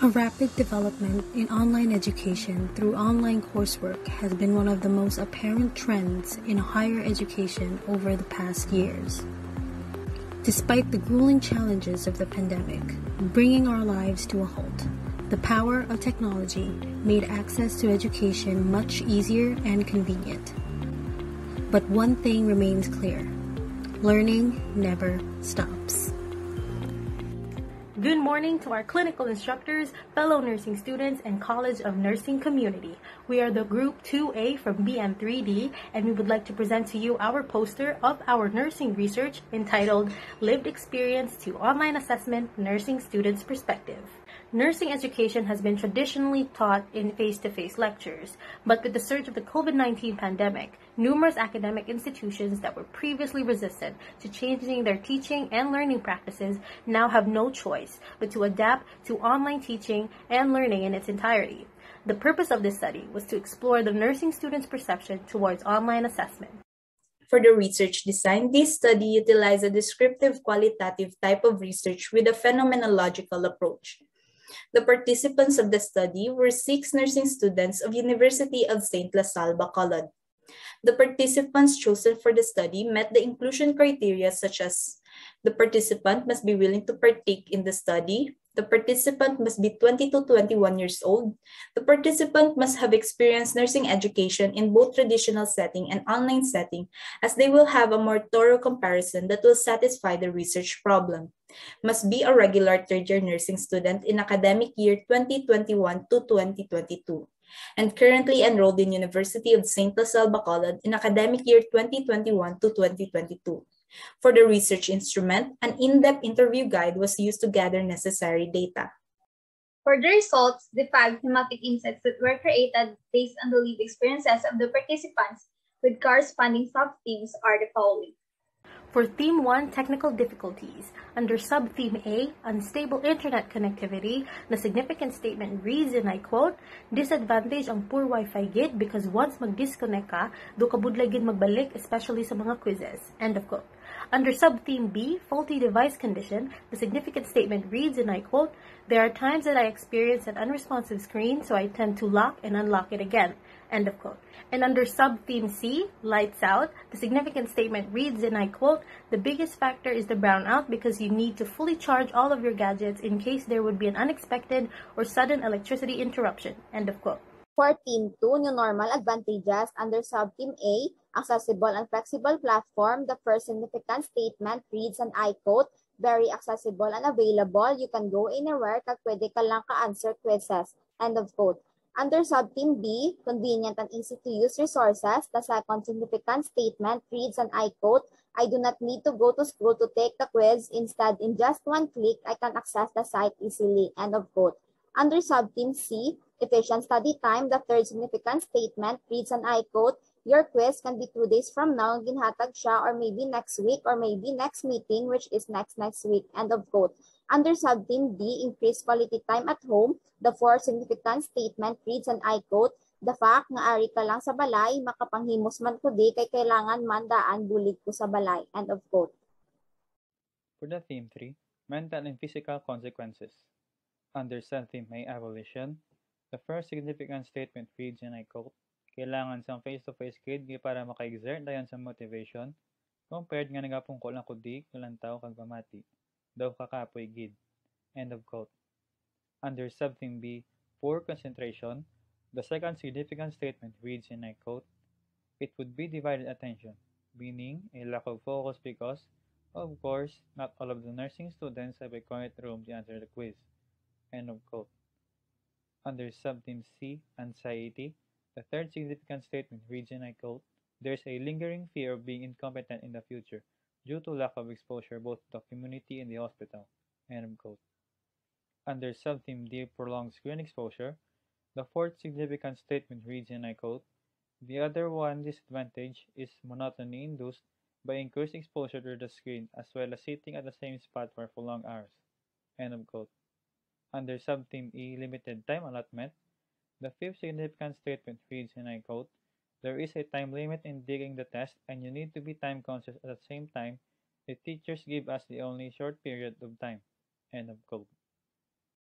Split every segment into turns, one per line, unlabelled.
A rapid development in online education through online coursework has been one of the most apparent trends in higher education over the past years. Despite the grueling challenges of the pandemic, bringing our lives to a halt, the power of technology made access to education much easier and convenient. But one thing remains clear learning never stops.
Good morning to our clinical instructors, fellow nursing students, and College of Nursing community. We are the Group 2A from BSN 3D, and we would like to present to you our poster of our nursing research entitled Lived Experience to Online Assessment Nursing Students Perspective. Nursing education has been traditionally taught in face-to-face lectures, but with the surge of the COVID-19 pandemic, numerous academic institutions that were previously resistant to changing their teaching and learning practices now have no choice but to adapt to online teaching and learning in its entirety. The purpose of this study was to explore the nursing students' perception towards online assessment.
For the research design, this study utilized a descriptive qualitative type of research with a phenomenological approach. The participants of the study were six nursing students of University of St. La Salle Bacolod. The participants chosen for the study met the inclusion criteria such as the participant must be willing to partake in the study, the participant must be 20 to 21 years old. The participant must have experienced nursing education in both traditional setting and online setting, as they will have a more thorough comparison that will satisfy the research problem. Must be a regular third-year nursing student in academic year 2021 to 2022 and currently enrolled in University of St. La Salle Bacolod in academic year 2021 to 2022. For the research instrument, an in-depth interview guide was used to gather necessary data.
For the results, the five thematic insights that were created based on the lived experiences of the participants with corresponding sub-themes are the following.
For Theme 1, Technical Difficulties, under Sub-Theme A, Unstable Internet Connectivity, the significant statement reads, and I quote, Disadvantage ang poor Wi-Fi gid because once mag-disconnect ka, do ka budlay magbalik, especially sa mga quizzes. End of quote. Under sub-theme B, faulty device condition, the significant statement reads, and I quote, There are times that I experience an unresponsive screen, so I tend to lock and unlock it again. End of quote. And under sub-theme C, lights out, the significant statement reads, and I quote, the biggest factor is the brownout because you need to fully charge all of your gadgets in case there would be an unexpected or sudden electricity interruption. End of quote.
For Theme 2, new normal advantages under sub-theme A, accessible and flexible platform, the first significant statement reads, and I quote, very accessible and available. You can go anywhere kag pwede ka lang ka-answer quizzes. End of quote. Under subtheme B, convenient and easy to use resources, the second significant statement reads, and I quote, I do not need to go to school to take the quiz. Instead, in just one click, I can access the site easily. End of quote. Under subtheme C, efficient study time, the third significant statement reads, and I quote, your quiz can be two days from now, ginhatag siya, or maybe next week, or maybe next meeting, which is next next week. End of quote. Under subtheme D, increase quality time at home, the fourth significant statement reads, and I quote, The fact nga ari ka lang sa balay, makapanghimos man ko di, kay kailangan man daan bulig ko sa balay. End of quote.
For the theme 3, mental and physical consequences. Under subtheme A, abolition, the first significant statement reads, and I quote, Kailangan sa face-to-face kid para maka-exert dayon sa motivation, compared nga nagapungkol ang kudik, kalantaw, kag pamati daw kakapoy gid. End of quote. Under subtheme B, poor concentration, the second significant statement reads, and I quote, It would be divided attention, meaning a lack of focus because, of course, not all of the nursing students have a quiet room to answer the quiz. End of quote. Under subtheme C, anxiety, the third significant statement reads, and I quote, There's a lingering fear of being incompetent in the future, due to lack of exposure both to the community and the hospital. End of quote. Under subtheme D, prolonged screen exposure, the fourth significant statement reads, and I quote, The other one disadvantage is monotony induced by increased exposure to the screen as well as sitting at the same spot for long hours. End of quote. Under subtheme E, limited time allotment, the fifth significant statement reads, and I quote, there is a time limit in digging the test and you need to be time conscious at the same time. The teachers give us the only short period of time. End of quote.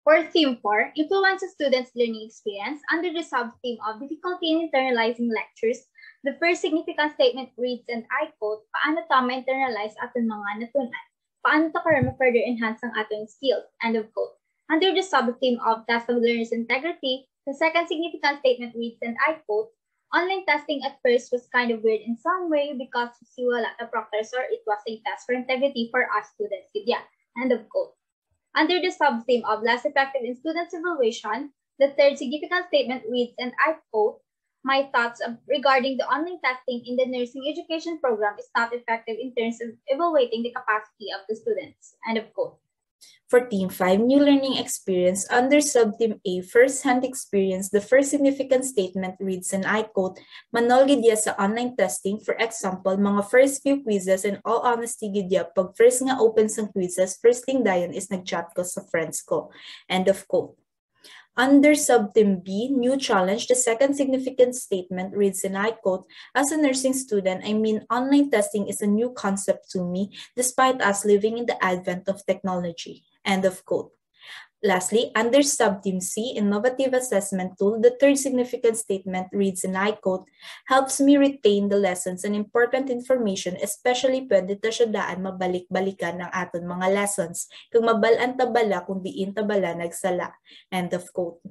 For theme 4, influence students' learning experience, under the sub-theme of difficulty in internalizing lectures, the first significant statement reads, and I quote, paano tama internalize aton mga natunan? Paano to karon further enhance ang aton skills? End of quote. Under the sub-theme of test of learner's integrity, the second significant statement reads, and I quote, online testing at first was kind of weird in some way because si wala the proctors or it was a test for integrity for us students. Yeah, end of quote. Under the sub-theme of less effective in students' evaluation, the third significant statement reads, and I quote, my thoughts regarding the online testing in the nursing education program is not effective in terms of evaluating the capacity of the students. End of quote.
For Team 5, New Learning Experience, under Sub-Team A, First-Hand Experience, the first significant statement reads, and I quote, Manol gidya sa online testing, for example, mga first few quizzes, and all honesty gidya, pag first nga open sang quizzes, first thing dayon is nag-chat ko sa friends ko. End of quote. Under subtheme B, new challenge, the second significant statement reads, and I quote, As a nursing student, I mean, online testing is a new concept to me, despite us living in the advent of technology. End of quote. Lastly, under subtheme C, innovative assessment tool, the third significant statement reads, and I quote, helps me retain the lessons and important information, especially pwede ta siya daan mabalik-balikan ng aton mga lessons. Kung mabalaan tabala, kung diin tabala nagsala. End of quote.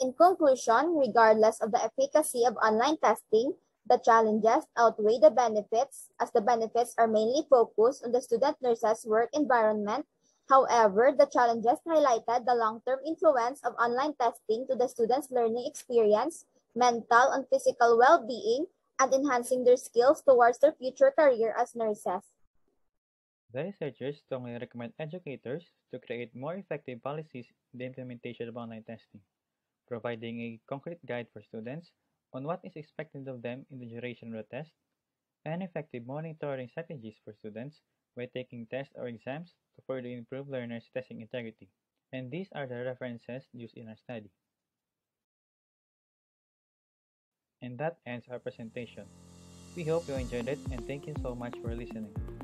In conclusion, regardless of the efficacy of online testing, the challenges outweigh the benefits as the benefits are mainly focused on the student nurses work environment However, the challenges highlighted the long-term influence of online testing to the students' learning experience, mental and physical well-being, and enhancing their skills towards their future career as nurses.
The researchers strongly recommend educators to create more effective policies in the implementation of online testing, providing a concrete guide for students on what is expected of them in the duration of the test, and effective monitoring strategies for students by taking tests or exams to further improve learners' testing integrity. And these are the references used in our study. And that ends our presentation. We hope you enjoyed it and thank you so much for listening.